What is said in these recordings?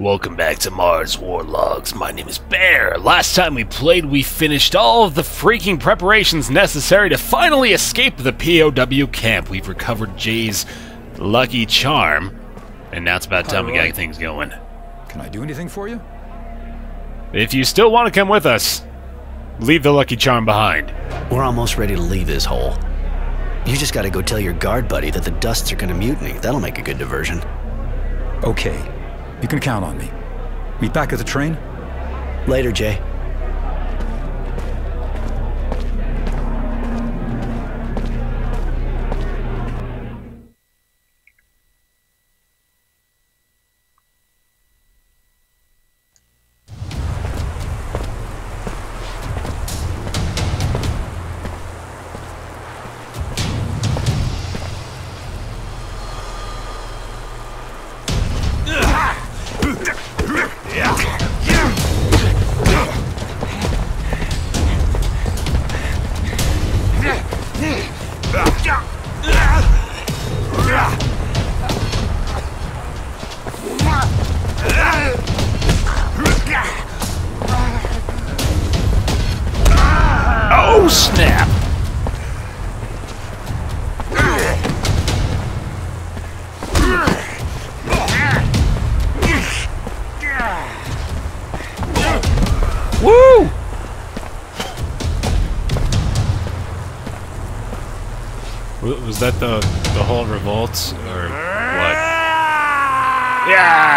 Welcome back to Mars War Logs. My name is Bear. Last time we played, we finished all of the freaking preparations necessary to finally escape the POW camp. We've recovered Jay's lucky charm, and now it's about time we got things going. Can I do anything for you? If you still want to come with us, leave the lucky charm behind. We're almost ready to leave this hole. You just gotta go tell your guard buddy that the Dusts are gonna mutiny. That'll make a good diversion. Okay. You can count on me. Meet back at the train? Later, Jay. Was that the the whole revolt or what? Yeah!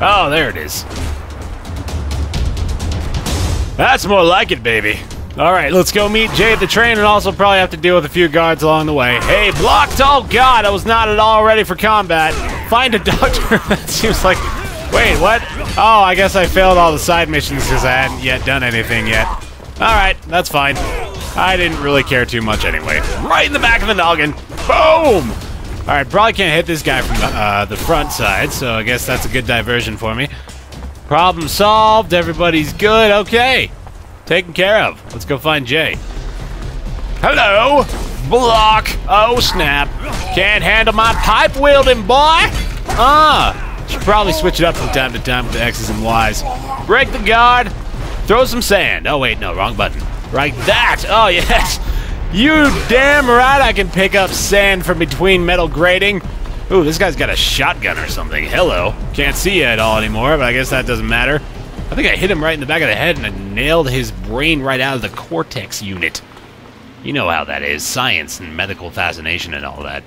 Oh, there it is. That's more like it, baby. All right, let's go meet Jay at the train and also probably have to deal with a few guards along the way. Hey, blocked! Oh, God, I was not at all ready for combat. Find a doctor. that seems like... Wait, what? Oh, I guess I failed all the side missions because I hadn't yet done anything yet. All right, that's fine. I didn't really care too much anyway. Right in the back of the noggin. Boom! All right, probably can't hit this guy from the, uh, the front side, so I guess that's a good diversion for me. Problem solved. Everybody's good. Okay. Taken care of. Let's go find Jay. Hello. Block. Oh, snap. Can't handle my pipe wielding, boy. Ah. Should probably switch it up from time to time with the X's and Y's. Break the guard. Throw some sand. Oh, wait, no, wrong button. Right that. Oh, yes. You damn right I can pick up sand from between metal grating. Ooh, this guy's got a shotgun or something. Hello. Can't see you at all anymore, but I guess that doesn't matter. I think I hit him right in the back of the head and I nailed his brain right out of the cortex unit. You know how that is. Science and medical fascination and all that.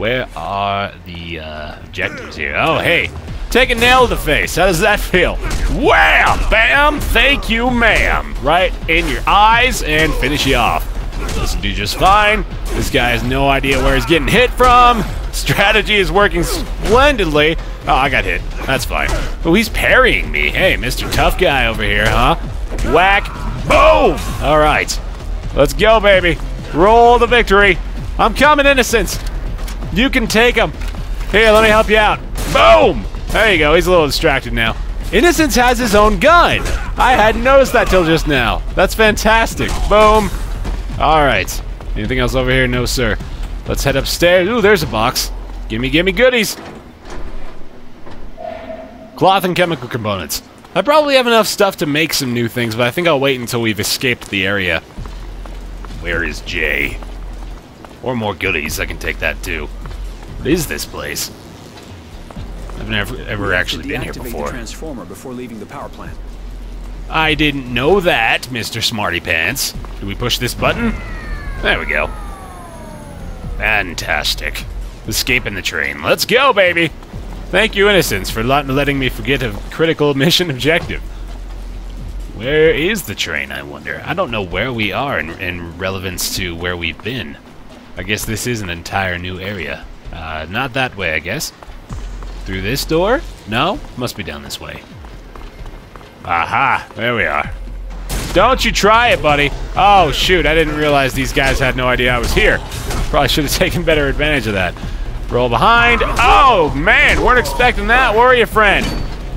Where are the uh, objectives here? Oh, hey. Take a nail to the face. How does that feel? Wham! Bam! Thank you, ma'am. Right in your eyes and finish you off. This will do just fine. This guy has no idea where he's getting hit from. Strategy is working splendidly. Oh, I got hit. That's fine. Oh, he's parrying me. Hey, Mr. Tough Guy over here, huh? Whack. Boom! All right. Let's go, baby. Roll the victory. I'm coming, Innocence. You can take him. Here, let me help you out. Boom! There you go. He's a little distracted now. Innocence has his own gun. I hadn't noticed that till just now. That's fantastic. Boom. All right. Anything else over here? No, sir. Let's head upstairs. Ooh, there's a box. Gimme, gimme goodies. Cloth and chemical components. I probably have enough stuff to make some new things, but I think I'll wait until we've escaped the area. Where is Jay? Or more goodies, I can take that too. What is this place? I've never ever actually been here before. The transformer before leaving the power plant. I didn't know that, Mr. Smarty Pants. Do we push this button? There we go. Fantastic. Escaping the train. Let's go, baby! Thank you, Innocence, for not letting me forget a critical mission objective. Where is the train, I wonder? I don't know where we are in, in relevance to where we've been. I guess this is an entire new area. Uh, not that way, I guess. Through this door? No? Must be down this way. Aha, there we are. Don't you try it, buddy. Oh, shoot, I didn't realize these guys had no idea I was here. Probably should have taken better advantage of that. Roll behind. Oh, man, weren't expecting that, were you, friend?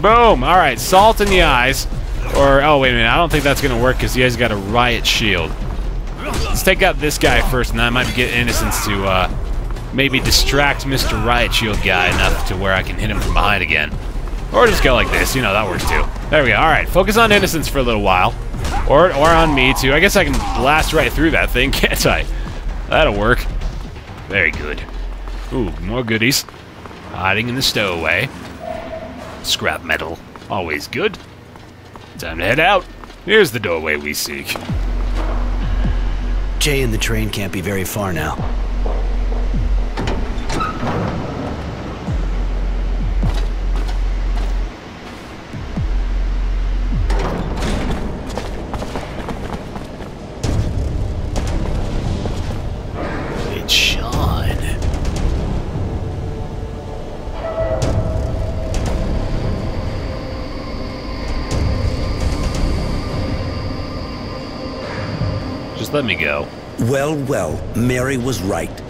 Boom. All right, salt in the eyes. Or, oh, wait a minute, I don't think that's going to work because you guys got a riot shield. Let's take out this guy first, and I might get Innocence to uh, maybe distract Mr. Riot Shield guy enough to where I can hit him from behind again. Or just go like this, you know, that works too. There we go. Alright, focus on Innocence for a little while. Or, or on me too. I guess I can blast right through that thing, can't I? That'll work. Very good. Ooh, more goodies. Hiding in the stowaway. Scrap metal. Always good. Time to head out. Here's the doorway we seek. Jay and the train can't be very far now. Let me go. Well, well, Mary was right.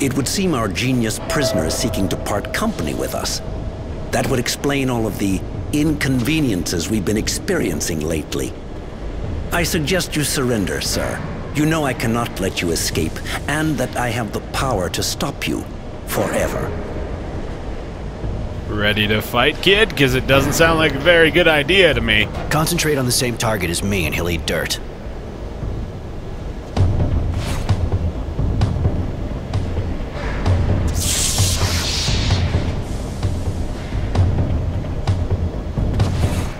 It would seem our genius prisoner is seeking to part company with us. That would explain all of the inconveniences we've been experiencing lately. I suggest you surrender, sir. You know I cannot let you escape, and that I have the power to stop you forever. Ready to fight, kid? Because it doesn't sound like a very good idea to me. Concentrate on the same target as me and he'll eat dirt.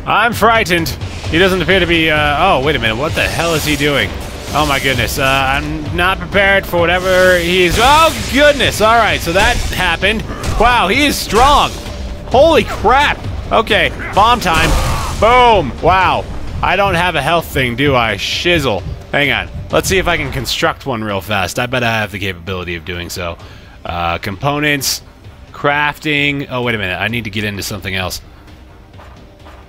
I'm frightened. He doesn't appear to be, uh, oh, wait a minute. What the hell is he doing? Oh my goodness. Uh, I'm not prepared for whatever he's, oh goodness. All right, so that happened. Wow, he is strong. Holy crap. Okay, bomb time. Boom. Wow. I don't have a health thing, do I? Shizzle. Hang on. Let's see if I can construct one real fast. I bet I have the capability of doing so. Uh, components, crafting. Oh, wait a minute. I need to get into something else.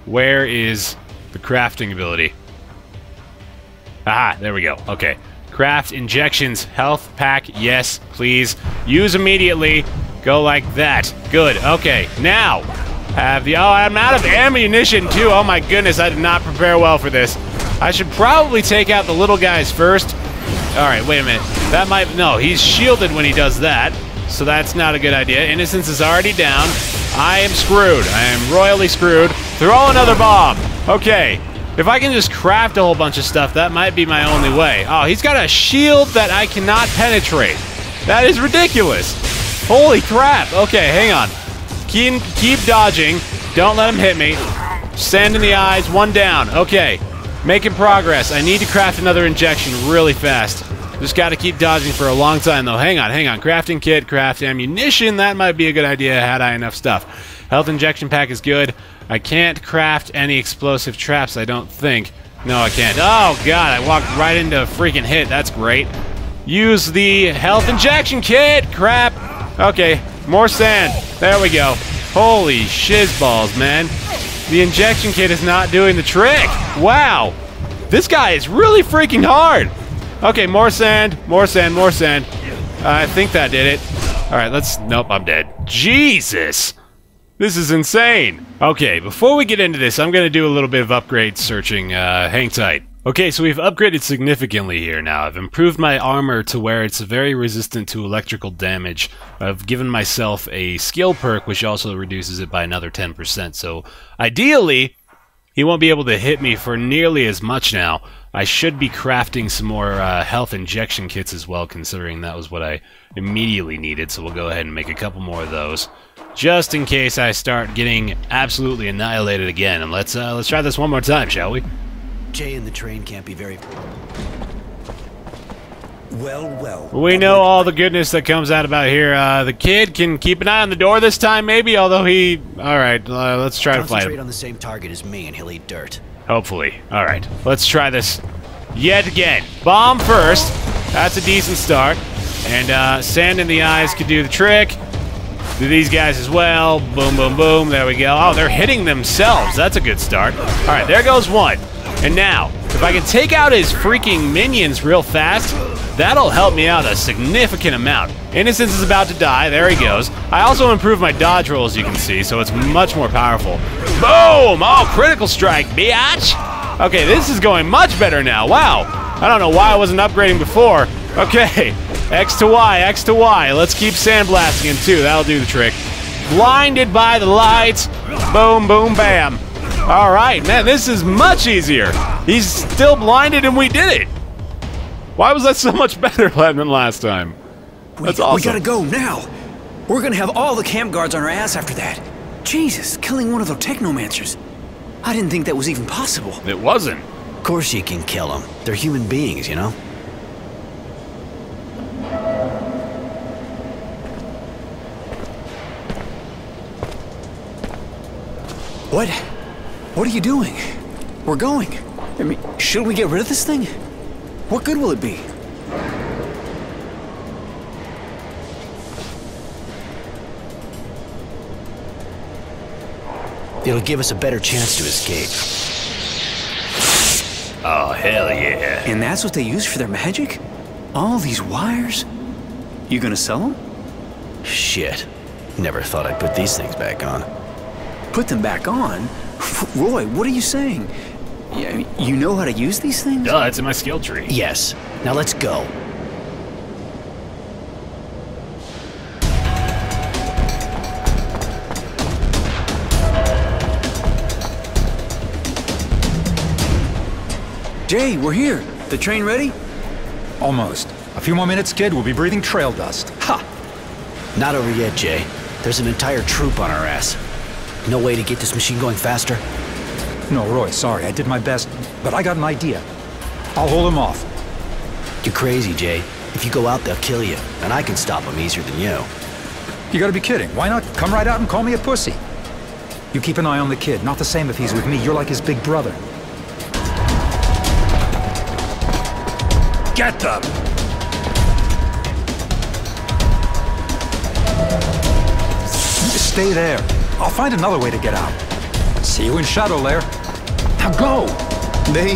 Where is the crafting ability? Aha, there we go. Okay. Craft injections, health pack, yes, please. Use immediately. Go like that. Good. Okay. Now, have the. Oh, I'm out of ammunition too. Oh my goodness, I did not prepare well for this. I should probably take out the little guys first. All right, wait a minute. That might. No, he's shielded when he does that. So that's not a good idea. Innocence is already down. I am screwed. I am royally screwed. Throw another bomb. Okay. If I can just craft a whole bunch of stuff, that might be my only way. Oh, he's got a shield that I cannot penetrate. That is ridiculous. Holy crap. Okay, hang on. Keep, keep dodging. Don't let him hit me. Sand in the eyes. One down. Okay. Making progress. I need to craft another injection really fast. Just got to keep dodging for a long time, though. Hang on, hang on. Crafting kit, craft ammunition. That might be a good idea had I enough stuff. Health injection pack is good. I can't craft any explosive traps, I don't think. No, I can't. Oh, God. I walked right into a freaking hit. That's great. Use the health injection kit. Crap. Okay, more sand. There we go. Holy shizballs, man. The injection kit is not doing the trick. Wow. This guy is really freaking hard. Okay, more sand, more sand, more sand. I think that did it. All right, let's. Nope, I'm dead. Jesus. This is insane. Okay, before we get into this, I'm going to do a little bit of upgrade searching. Uh, hang tight. Okay, so we've upgraded significantly here now. I've improved my armor to where it's very resistant to electrical damage. I've given myself a skill perk, which also reduces it by another 10%. So ideally, he won't be able to hit me for nearly as much now. I should be crafting some more uh, health injection kits as well, considering that was what I immediately needed. So we'll go ahead and make a couple more of those, just in case I start getting absolutely annihilated again. And let's uh, let's try this one more time, shall we? Jay and the train can't be very. Well, well. We know all the goodness that comes out about here. Uh, the kid can keep an eye on the door this time, maybe. Although he, all right, uh, let's try to fight him. on the same target as me and he'll eat dirt. Hopefully. All right, let's try this yet again. Bomb first. That's a decent start. And uh, sand in the eyes could do the trick. Do these guys as well. Boom, boom, boom. There we go. Oh, they're hitting themselves. That's a good start. All right, there goes one. And now, if I can take out his freaking minions real fast, that'll help me out a significant amount. Innocence is about to die. There he goes. I also improved my dodge roll, as you can see, so it's much more powerful. Boom! Oh, critical strike, biatch! Okay, this is going much better now. Wow. I don't know why I wasn't upgrading before. Okay, X to Y, X to Y. Let's keep sandblasting him too. That'll do the trick. Blinded by the lights. Boom, boom, bam. All right, man, this is much easier. He's still blinded and we did it. Why was that so much better than last time? That's we, awesome. We gotta go now. We're gonna have all the camp guards on our ass after that. Jesus, killing one of the technomancers. I didn't think that was even possible. It wasn't. Of course you can kill them. They're human beings, you know? What? What are you doing? We're going. I mean, should we get rid of this thing? What good will it be? It'll give us a better chance to escape. Oh, hell yeah. And that's what they use for their magic? All these wires? You gonna sell them? Shit. Never thought I'd put these things back on. Put them back on? Roy, what are you saying? Yeah, you know how to use these things? Duh, it's in my skill tree. Yes. Now let's go. Jay, we're here. The train ready? Almost. A few more minutes, kid, we'll be breathing trail dust. Ha! Not over yet, Jay. There's an entire troop on our ass. No way to get this machine going faster? No, Roy, sorry, I did my best, but I got an idea. I'll hold him off. You're crazy, Jay. If you go out, they'll kill you, and I can stop them easier than you. You gotta be kidding. Why not come right out and call me a pussy? You keep an eye on the kid. Not the same if he's with me. You're like his big brother. Get them! Stay there. I'll find another way to get out. See you in Shadow Lair. Now go! They...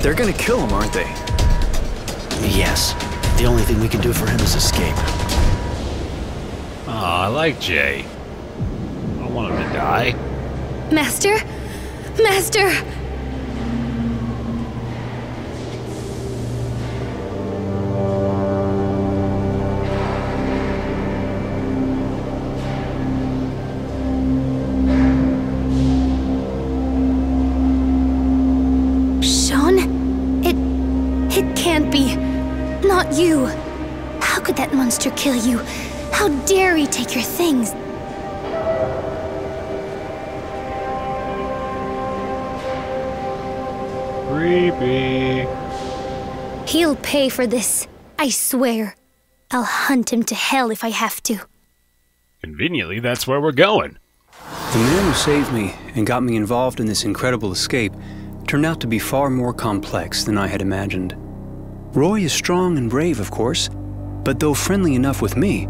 They're gonna kill him, aren't they? Yes. The only thing we can do for him is escape. Oh, I like Jay. I don't want him to die. Master? Master! It can't be. Not you. How could that monster kill you? How dare he take your things? Creepy. He'll pay for this. I swear. I'll hunt him to hell if I have to. Conveniently, that's where we're going. The man who saved me and got me involved in this incredible escape turned out to be far more complex than I had imagined. Roy is strong and brave, of course, but though friendly enough with me,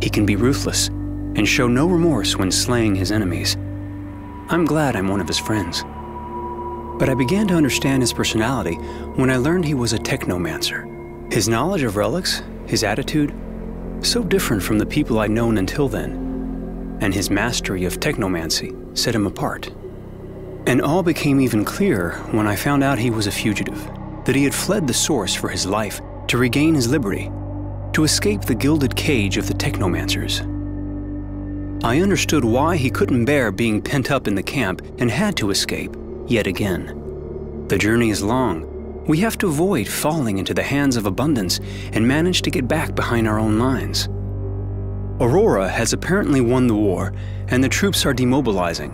he can be ruthless and show no remorse when slaying his enemies. I'm glad I'm one of his friends. But I began to understand his personality when I learned he was a technomancer. His knowledge of relics, his attitude, so different from the people I'd known until then, and his mastery of technomancy set him apart. And all became even clearer when I found out he was a fugitive, that he had fled the source for his life to regain his liberty, to escape the gilded cage of the technomancers. I understood why he couldn't bear being pent up in the camp and had to escape yet again. The journey is long. We have to avoid falling into the hands of abundance and manage to get back behind our own lines. Aurora has apparently won the war, and the troops are demobilizing.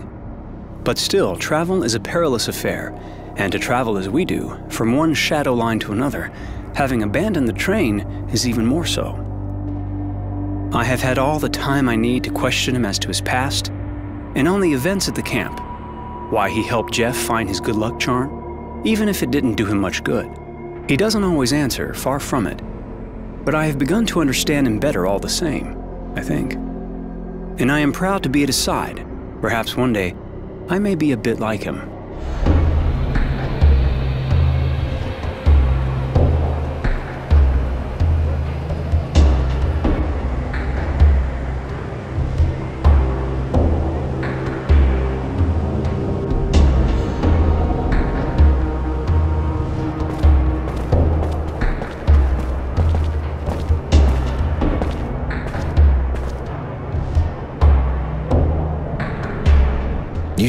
But still, travel is a perilous affair, and to travel as we do, from one shadow line to another, having abandoned the train is even more so. I have had all the time I need to question him as to his past, and on the events at the camp. Why he helped Jeff find his good luck charm, even if it didn't do him much good. He doesn't always answer, far from it. But I have begun to understand him better all the same, I think. And I am proud to be at his side. Perhaps one day, I may be a bit like him.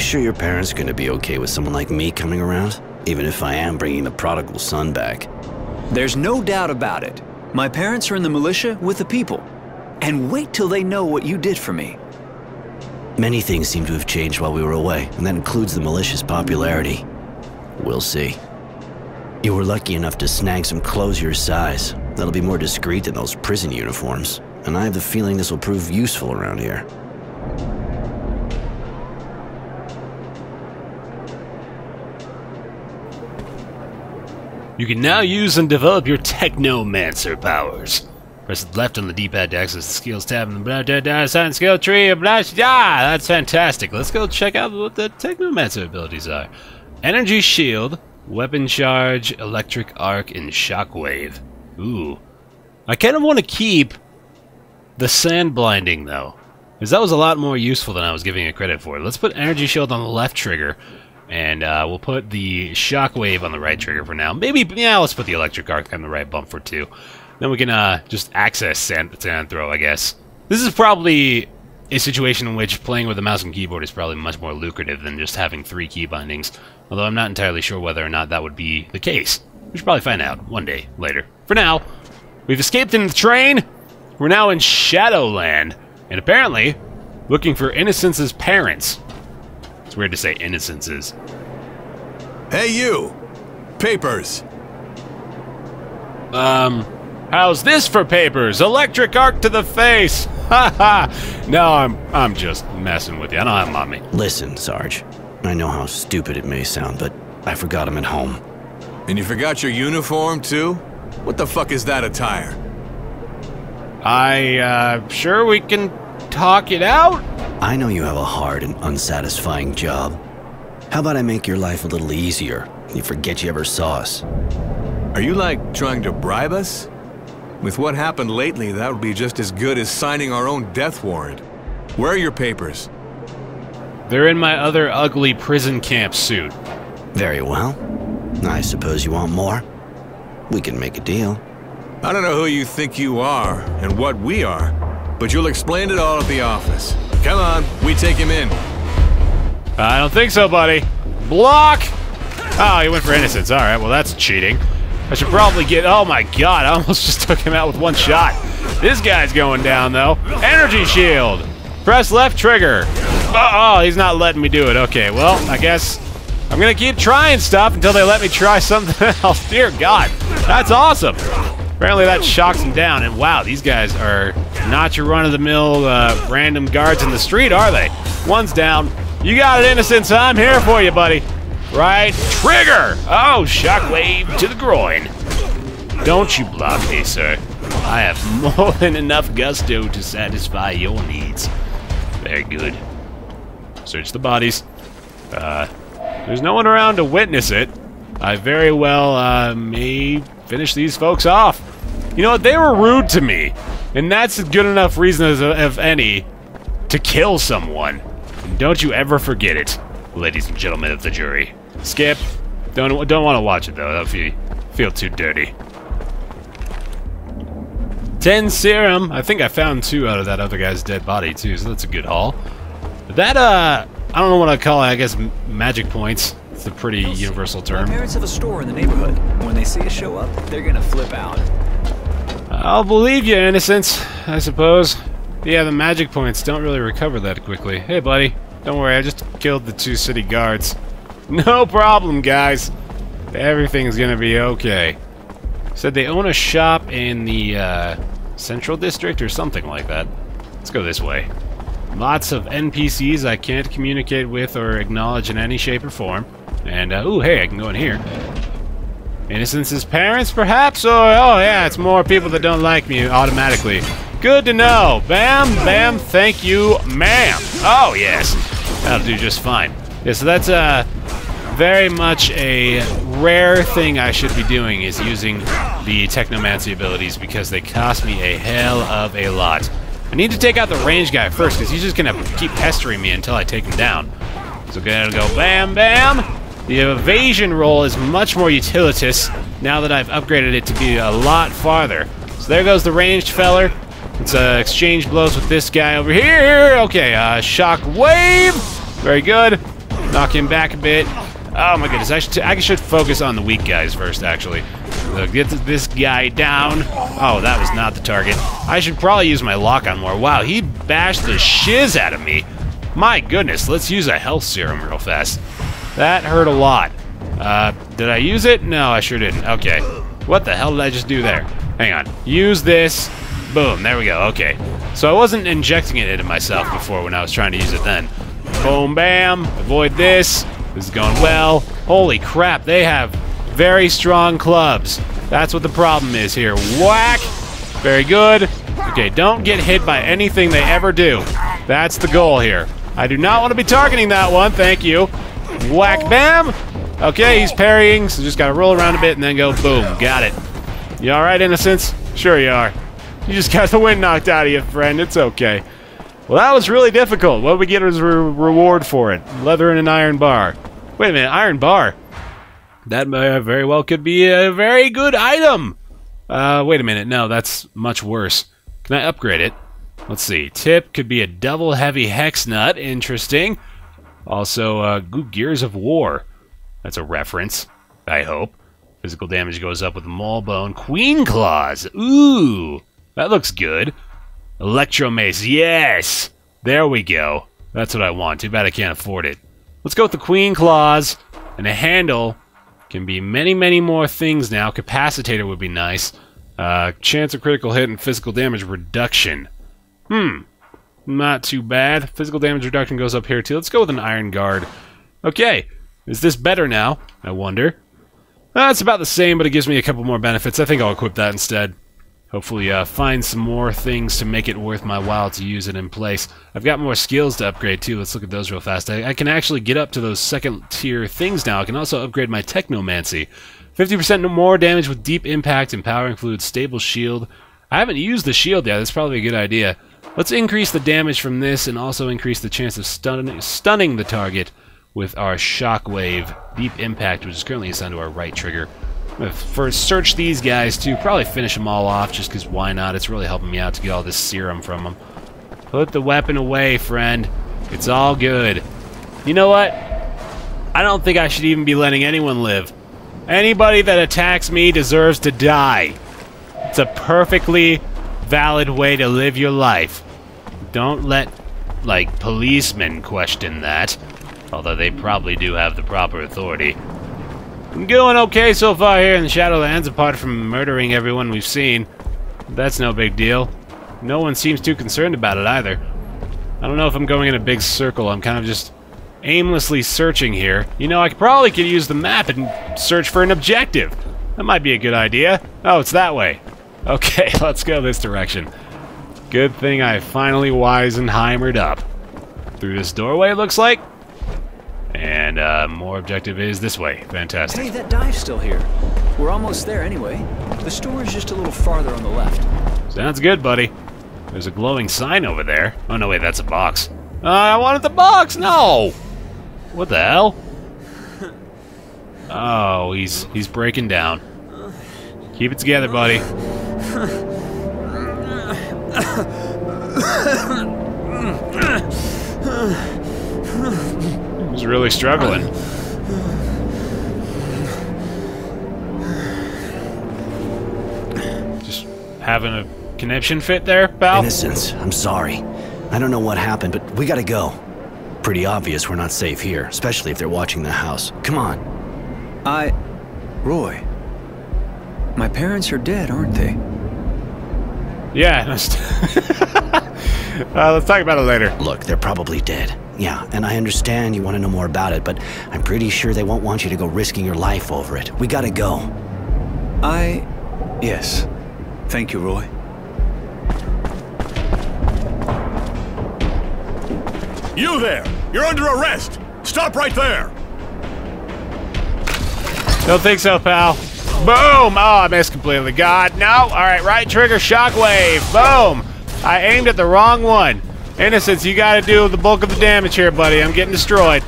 Sure your parents are gonna be okay with someone like me coming around? Even if I am bringing the prodigal son back. There's no doubt about it. My parents are in the militia with the people. And wait till they know what you did for me. Many things seem to have changed while we were away, and that includes the militia's popularity. We'll see. You were lucky enough to snag some clothes your size. That'll be more discreet than those prison uniforms, and I have the feeling this will prove useful around here. You can now use and develop your Technomancer powers. Press left on the D-pad to access the skills tab the blah, blah, blah, sign skill tree. Blah, yeah, that's fantastic. Let's go check out what the Technomancer abilities are. Energy Shield, Weapon Charge, Electric Arc, and Shockwave. Ooh. I kind of want to keep the Sand Blinding, though. Because that was a lot more useful than I was giving it credit for. Let's put Energy Shield on the left trigger. And uh, we'll put the Shockwave on the right trigger for now. Maybe, yeah, let's put the Electric Arc on the right bumper too. Then we can uh, just access Sand, sand Throw, I guess. This is probably a situation in which playing with a mouse and keyboard is probably much more lucrative than just having three key bindings. Although I'm not entirely sure whether or not that would be the case. We should probably find out one day later. For now, we've escaped in the train. We're now in Shadowland. And apparently, looking for Innocence's parents. It's weird to say Innocence's. Hey, you! Papers! Um, how's this for papers? Electric arc to the face! Ha ha! No, I'm I'm just messing with you. I don't have them on me. Listen, Sarge. I know how stupid it may sound, but I forgot him at home. And you forgot your uniform, too? What the fuck is that attire? I, uh, sure we can talk it out? I know you have a hard and unsatisfying job. How about I make your life a little easier? You forget you ever saw us. Are you, like, trying to bribe us? With what happened lately, that would be just as good as signing our own death warrant. Where are your papers? They're in my other ugly prison camp suit. Very well. I suppose you want more? We can make a deal. I don't know who you think you are and what we are, but you'll explain it all at the office. Come on, we take him in. I don't think so, buddy. Block! Oh, he went for innocence. Alright, well that's cheating. I should probably get... Oh my god, I almost just took him out with one shot. This guy's going down, though. Energy shield! Press left trigger. Oh, oh, he's not letting me do it. Okay, well, I guess I'm gonna keep trying stuff until they let me try something else. Dear God, that's awesome. Apparently that shocks him down, and wow, these guys are not your run-of-the-mill uh, random guards in the street, are they? One's down. You got it, Innocence. I'm here for you, buddy. Right trigger. Oh, shockwave to the groin. Don't you block me, sir. I have more than enough gusto to satisfy your needs. Very good. Search the bodies. Uh, there's no one around to witness it. I very well uh, may finish these folks off. You know what? They were rude to me. And that's a good enough reason, as if any, to kill someone. And don't you ever forget it, ladies and gentlemen of the jury. Skip. Don't don't want to watch it though. That'll feel, feel too dirty. Ten serum. I think I found two out of that other guy's dead body too, so that's a good haul. That uh, I don't know what I call it. I guess magic points. It's a pretty universal term. My parents have a store in the neighborhood. When they see us show up, they're gonna flip out. I'll believe you, Innocence, I suppose. Yeah, the magic points don't really recover that quickly. Hey, buddy. Don't worry, I just killed the two city guards. No problem, guys. Everything's gonna be okay. Said they own a shop in the, uh, Central District or something like that. Let's go this way. Lots of NPCs I can't communicate with or acknowledge in any shape or form. And, uh, ooh, hey, I can go in here. Innocence's parents, perhaps? Or, oh yeah, it's more people that don't like me automatically. Good to know. Bam, bam, thank you, ma'am. Oh, yes. That'll do just fine. Yeah, so that's uh, very much a rare thing I should be doing is using the Technomancy abilities because they cost me a hell of a lot. I need to take out the range guy first because he's just going to keep pestering me until I take him down. So gonna go bam, bam. The evasion roll is much more utilitous now that I've upgraded it to be a lot farther. So there goes the ranged feller. Let's uh, exchange blows with this guy over here. Okay, uh, shock wave. Very good. Knock him back a bit. Oh my goodness, I should, I should focus on the weak guys first, actually. So get this guy down. Oh, that was not the target. I should probably use my lock on more. Wow, he bashed the shiz out of me. My goodness, let's use a health serum real fast. That hurt a lot. Uh, did I use it? No, I sure didn't. Okay. What the hell did I just do there? Hang on. Use this. Boom, there we go. Okay. So I wasn't injecting it into myself before when I was trying to use it then. Boom, bam. Avoid this. This is going well. Holy crap, they have very strong clubs. That's what the problem is here. Whack! Very good. Okay, don't get hit by anything they ever do. That's the goal here. I do not want to be targeting that one, thank you. Whack, bam! Okay, he's parrying, so just gotta roll around a bit and then go boom. Got it. You alright, Innocence? Sure you are. You just got the wind knocked out of you, friend. It's okay. Well, that was really difficult. What we get as a re reward for it? Leather and an iron bar. Wait a minute, iron bar. That very well could be a very good item. Uh, wait a minute. No, that's much worse. Can I upgrade it? Let's see. Tip could be a double heavy hex nut. Interesting. Also, uh, Gears of War. That's a reference, I hope. Physical damage goes up with Maulbone. Queen Claws. Ooh, that looks good. Electromace. Yes. There we go. That's what I want. Too bad I can't afford it. Let's go with the Queen Claws. And a handle can be many, many more things now. Capacitator would be nice. Uh, chance of critical hit and physical damage reduction. Hmm. Not too bad. Physical damage reduction goes up here too. Let's go with an Iron Guard. Okay. Is this better now? I wonder. Uh, it's about the same, but it gives me a couple more benefits. I think I'll equip that instead. Hopefully uh, find some more things to make it worth my while to use it in place. I've got more skills to upgrade too. Let's look at those real fast. I, I can actually get up to those second tier things now. I can also upgrade my Technomancy. 50% more damage with deep impact, empowering fluid, stable shield. I haven't used the shield yet. That's probably a good idea. Let's increase the damage from this and also increase the chance of stun stunning the target with our Shockwave Deep Impact, which is currently assigned to our right trigger. I'm gonna first search these guys too, probably finish them all off just because why not? It's really helping me out to get all this serum from them. Put the weapon away, friend. It's all good. You know what? I don't think I should even be letting anyone live. Anybody that attacks me deserves to die. It's a perfectly valid way to live your life. Don't let, like, policemen question that. Although they probably do have the proper authority. I'm going okay so far here in the Shadowlands, apart from murdering everyone we've seen. That's no big deal. No one seems too concerned about it either. I don't know if I'm going in a big circle. I'm kind of just aimlessly searching here. You know, I probably could use the map and search for an objective. That might be a good idea. Oh, it's that way. Okay, let's go this direction. Good thing I finally Weisenheimered up. Through this doorway, it looks like. And uh, more objective is this way. Fantastic. Hey, that dive's still here. We're almost there anyway. The store is just a little farther on the left. Sounds good, buddy. There's a glowing sign over there. Oh, no, wait, that's a box. Uh, I wanted the box! No! What the hell? Oh, he's he's breaking down. Keep it together, buddy. He's really struggling. Just having a conniption fit there, pal? Innocence, I'm sorry. I don't know what happened, but we gotta go. Pretty obvious we're not safe here, especially if they're watching the house. Come on. I... Roy. My parents are dead, aren't they? Yeah. uh, let's talk about it later. Look, they're probably dead. Yeah, and I understand you want to know more about it, but I'm pretty sure they won't want you to go risking your life over it. We gotta go. I... Yes. Thank you, Roy. You there! You're under arrest! Stop right there! Don't think so, pal. Boom! Oh, I missed completely. God, no. All right, right trigger, shockwave. Boom! I aimed at the wrong one. Innocence, you got to do the bulk of the damage here, buddy. I'm getting destroyed.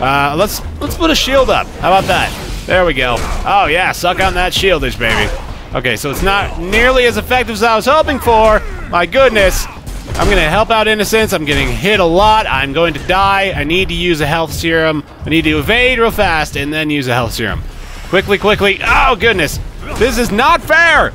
Uh, let's let's put a shield up. How about that? There we go. Oh yeah, suck on that shieldage, baby. Okay, so it's not nearly as effective as I was hoping for. My goodness. I'm gonna help out Innocence. I'm getting hit a lot. I'm going to die. I need to use a health serum. I need to evade real fast and then use a health serum. Quickly, quickly. Oh, goodness. This is not fair.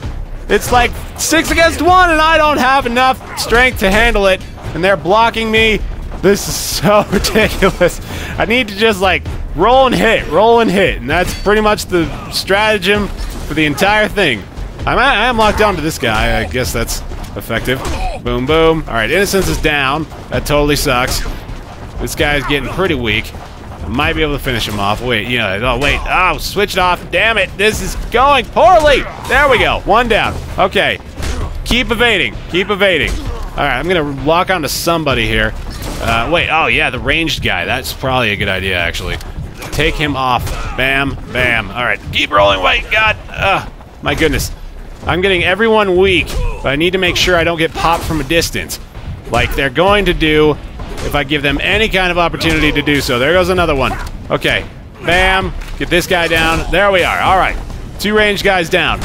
It's like six against one, and I don't have enough strength to handle it. And they're blocking me. This is so ridiculous. I need to just like roll and hit, roll and hit. And that's pretty much the stratagem for the entire thing. I'm, I am locked onto this guy. I guess that's effective. Boom, boom. All right, Innocence is down. That totally sucks. This guy's getting pretty weak. Might be able to finish him off. Wait, yeah. Oh, wait. Oh, switched off. Damn it. This is going poorly. There we go. One down. Okay. Keep evading. Keep evading. All right, I'm going to lock onto somebody here. Uh, wait. Oh, yeah, the ranged guy. That's probably a good idea, actually. Take him off. Bam, bam. All right. Keep rolling. Wait, God. Uh, my goodness. I'm getting everyone weak, but I need to make sure I don't get popped from a distance. Like they're going to do if I give them any kind of opportunity to do so. There goes another one. Okay. Bam. Get this guy down. There we are. All right. Two range guys down.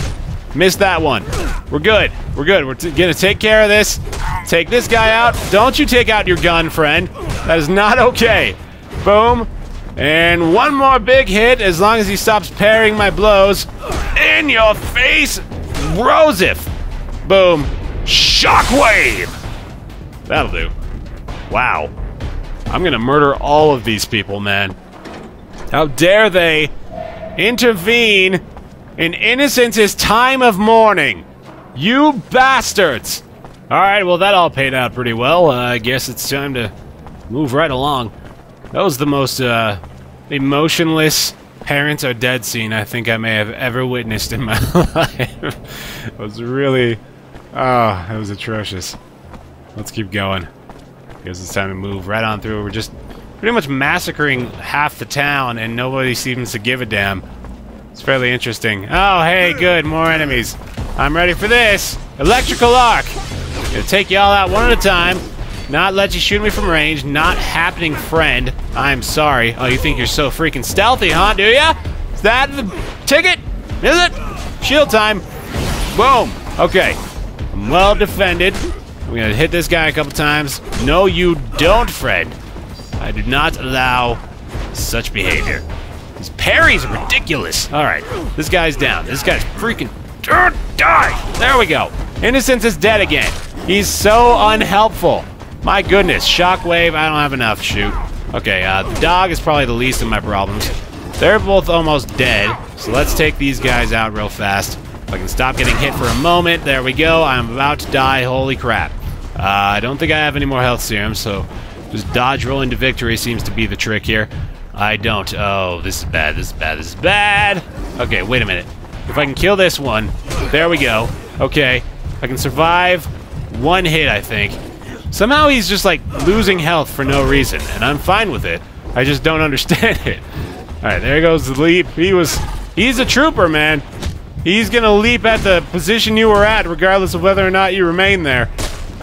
Missed that one. We're good. We're good. We're gonna take care of this. Take this guy out. Don't you take out your gun, friend. That is not okay. Boom. And one more big hit as long as he stops parrying my blows. In your face, Rosif. Boom. Shockwave. That'll do. Wow. I'm gonna murder all of these people, man. How dare they intervene in Innocence's time of mourning? You bastards! Alright, well that all paid out pretty well. Uh, I guess it's time to move right along. That was the most, uh, emotionless parents are dead scene I think I may have ever witnessed in my life. it was really... Oh, it was atrocious. Let's keep going. Guess it's time to move right on through. We're just pretty much massacring half the town and nobody seems to give a damn. It's fairly interesting. Oh, hey, good, more enemies. I'm ready for this. Electrical arc. Gonna take you all out one at a time. Not let you shoot me from range. Not happening, friend. I'm sorry. Oh, you think you're so freaking stealthy, huh? Do ya? Is that the ticket? Is it? Shield time. Boom. Okay. I'm well defended. I'm gonna hit this guy a couple times. No, you don't, Fred. I do not allow such behavior. These parries are ridiculous. All right, this guy's down. This guy's freaking die. There we go. Innocence is dead again. He's so unhelpful. My goodness, shockwave. I don't have enough. Shoot. Okay, uh, the dog is probably the least of my problems. They're both almost dead, so let's take these guys out real fast. If I can stop getting hit for a moment. There we go. I'm about to die. Holy crap. Uh, I don't think I have any more health serum, so just dodge rolling to victory seems to be the trick here. I don't. Oh, this is bad. This is bad. This is bad. Okay, wait a minute. If I can kill this one, there we go. Okay, I can survive one hit, I think. Somehow he's just like losing health for no reason, and I'm fine with it. I just don't understand it. All right, there goes the leap. He was, he's a trooper, man. He's gonna leap at the position you were at, regardless of whether or not you remain there.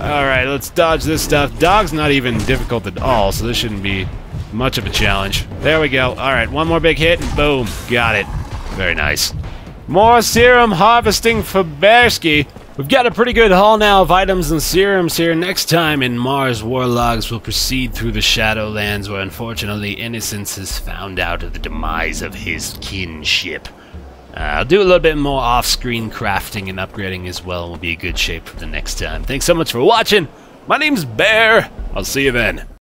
All right, let's dodge this stuff. Dog's not even difficult at all, so this shouldn't be much of a challenge. There we go. All right, one more big hit, and boom, got it. Very nice. More serum harvesting for Bearsky. We've got a pretty good haul now of items and serums here. Next time in Mars Warlogs, we'll proceed through the Shadowlands where unfortunately Innocence has found out of the demise of his kinship. Uh, I'll do a little bit more off-screen crafting and upgrading as well, and we'll be in good shape for the next time. Thanks so much for watching. My name's Bear. I'll see you then.